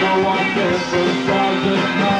No one ever stars at night.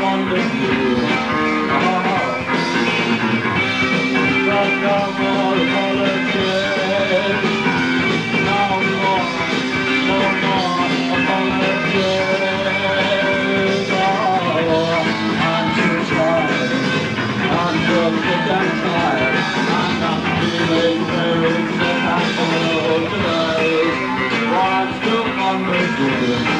wonderful. nombre tuyo.